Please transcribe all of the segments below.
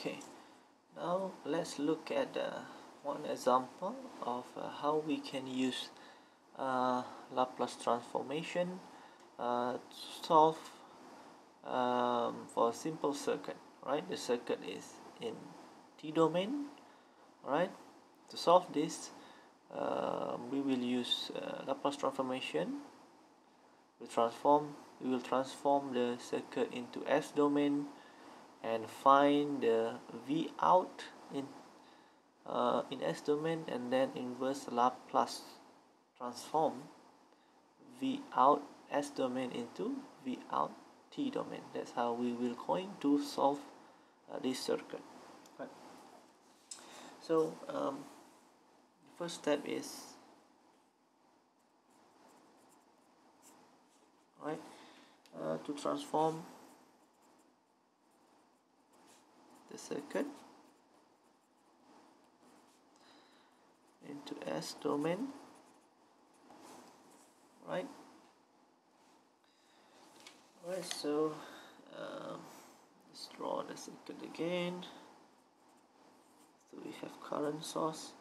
okay. Now let's look at uh, one example of uh, how we can use uh, Laplace transformation uh, to solve um, for a simple circuit right? The circuit is in t domain right? To solve this uh, we will use uh, Laplace transformation. We transform we will transform the circuit into S domain and find the V out in uh, in S domain and then inverse Laplace transform V out S domain into V out T domain that's how we will going to solve uh, this circuit right. so um, the first step is right uh, to transform the circuit into S domain. Right. Alright so um, let's draw the circuit again. So we have current source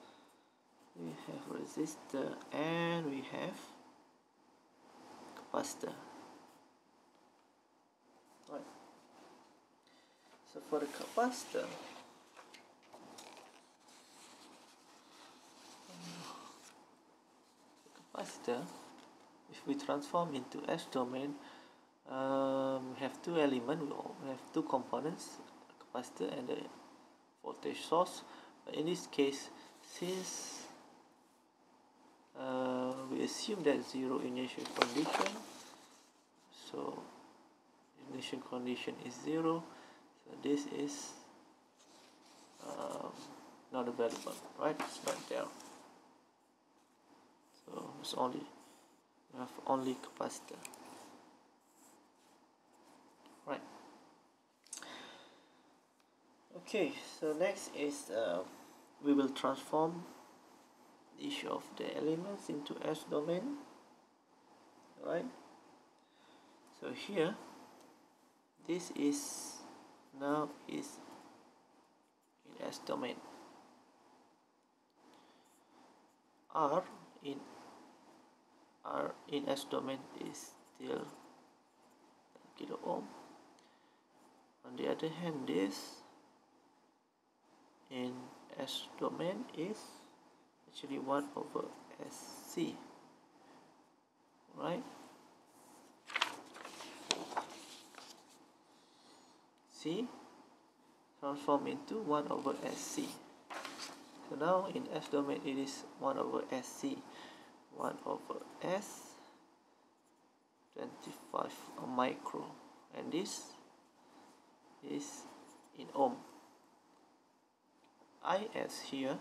we have resistor and we have capacitor right so for the capacitor capacitor if we transform into S domain um, we have two elements we have two components capacitor and the voltage source. But in this case since uh, we assume that zero initial condition so initial condition is zero this is um, not available right? It's not there. So it's only we have only capacitor. Right. Okay so next is uh, we will transform each of the elements into S domain right? So here this is now is in S domain. R in R in S domain is still kilo ohm. On the other hand this in S domain is actually 1 over SC right C. Transform into 1 over SC so now in S domain it is 1 over SC 1 over S 25 micro. And this is in ohm. IS here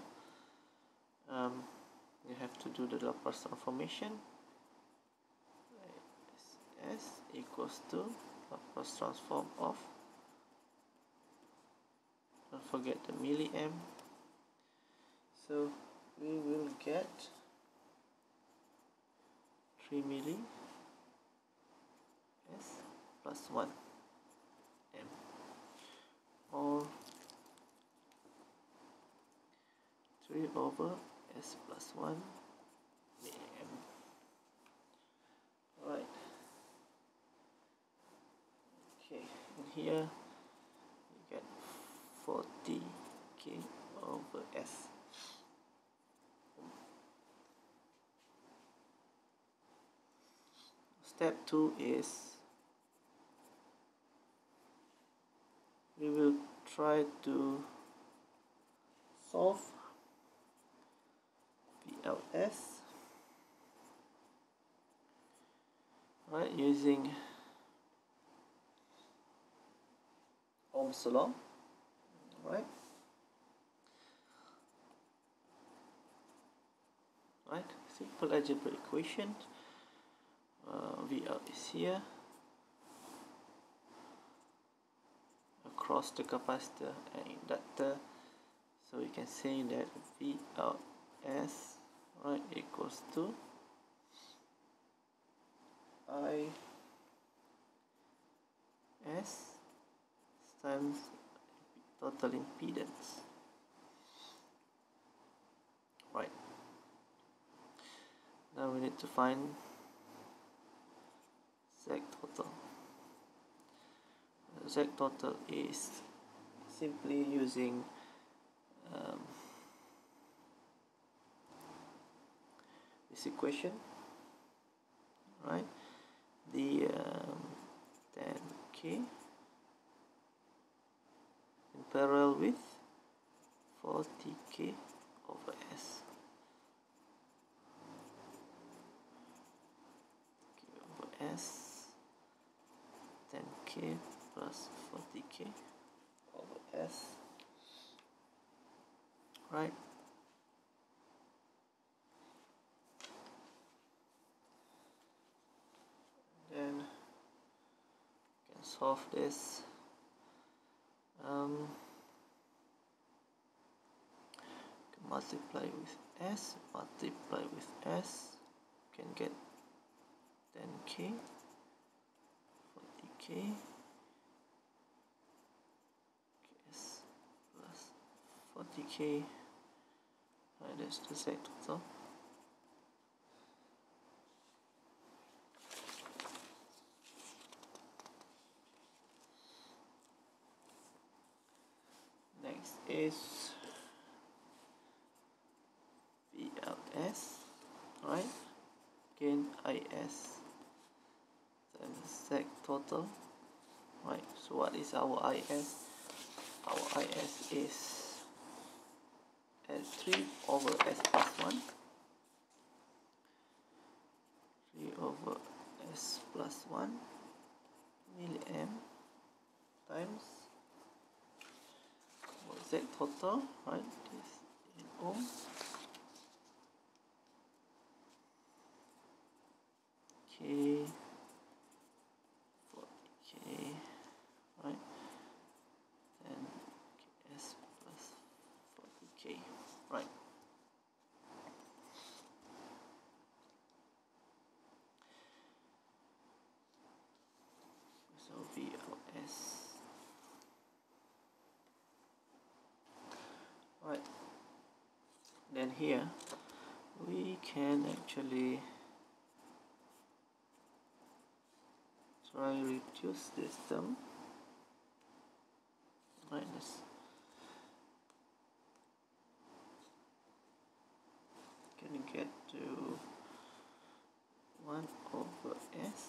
um, you have to do the Laplace transformation. S equals to Laplace transform of don't forget the milliamp. So we will get 3 milli. S plus 1 m or 3 over s plus 1 m right okay and here you get 40 k over s step 2 is we will try to solve VLS right using Ohm's law. Right right simple algebra equation uh, VR is here. Across the capacitor and inductor. So we can say that V out S right equals to I S times total impedance right. Now we need to find Z total Z total is simply using um, this equation right? The um, 10k in parallel with 40k over s k over s 10k plus 40k over s. Right. Then can solve this. Um, multiply with s multiply with s. Can get 10k 40k s plus 40k right that's the Z total next is VLS right? Again IS times Z total right? So what is our IS our IS is S3 over S plus 1 3 over S plus 1 milliamp times Z total, right? This in ohm. K for K, right? And KS plus 40K, right? So VLS right then here. We can actually try reduce this term. Minus. Can you get to 1 over s?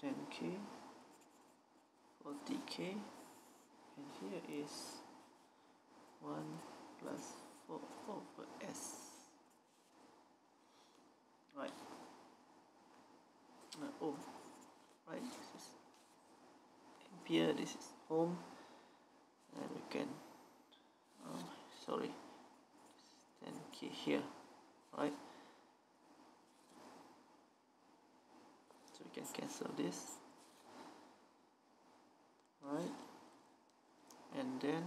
Ten k. 40k and here is 1 plus 4 over s. Right. Uh, ohm right this is ampere this is ohm and we can oh, sorry 10k here right. So we can cancel this. Right and then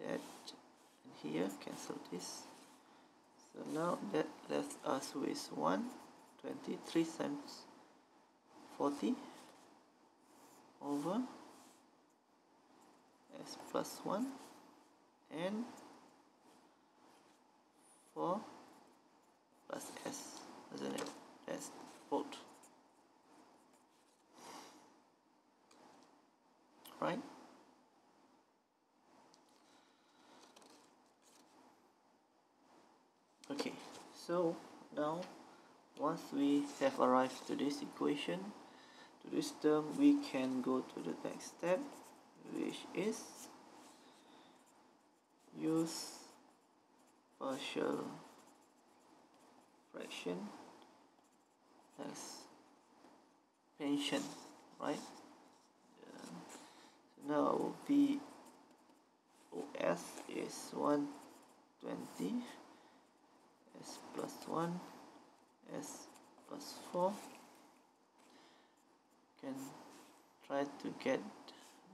that and here cancel this. So now that left us with 1 23 times 40 over s plus 1 and 4 plus s isn't it? That's volt right okay so now once we have arrived to this equation to this term we can go to the next step which is use partial fraction expansion right? Uh, so now V OS is 120 S plus 1 S plus 4 can try to get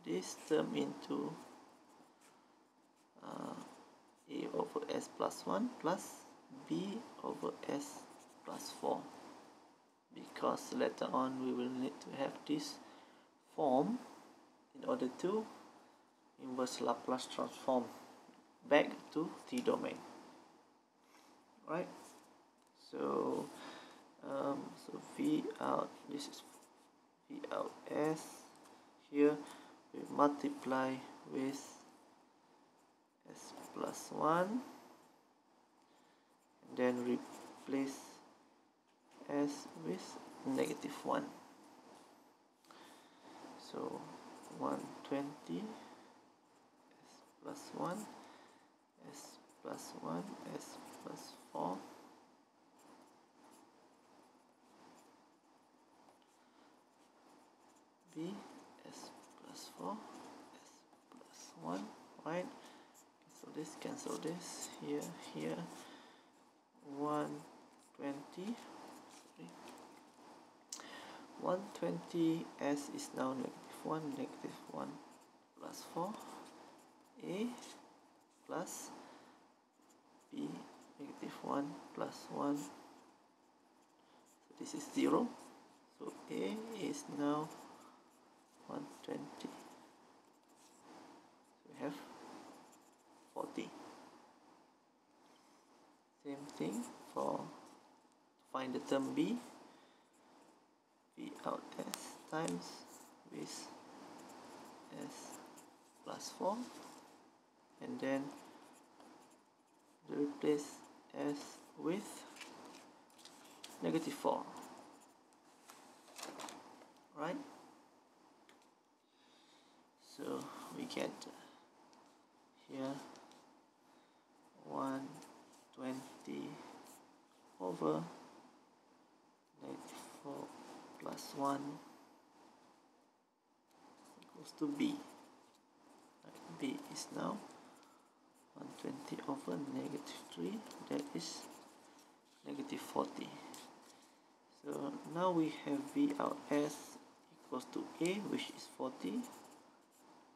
this term into uh, A over S plus 1 plus B over S plus 4 because later on we will need to have this form in order to inverse Laplace transform back to t domain right? So um, so v out this is v out s here. We multiply with s plus 1 and then replace s with negative 1 so 120 s plus 1 s plus 1 s plus 4 b s plus 4 s plus 1 right? So this cancel this here here. 120 120 s is now negative 1 negative 1 plus 4 a plus b negative 1 plus 1 so this is 0 so a is now 120 so we have 40 same thing for find the term B. B out s times with s plus 4 and then replace s with negative 4 right? So we get uh, here 120 over negative 4 plus 1 equals to b. B is now 120 over negative 3 that is negative 40 so now we have v out s equals to a which is 40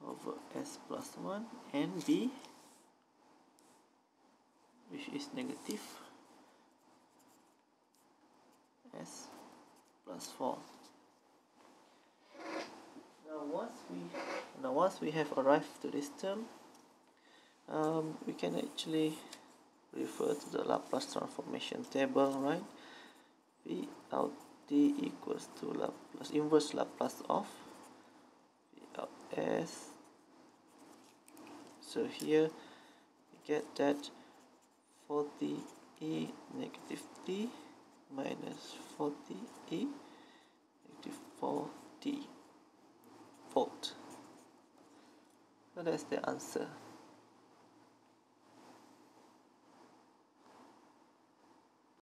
over s plus 1 and b which is negative s plus 4 now once we now once we have arrived to this term um, we can actually refer to the Laplace transformation table right? V out t equals to Laplace inverse Laplace of v out s. So here we get that 40e negative t minus 40e negative 4t volt. So that's the answer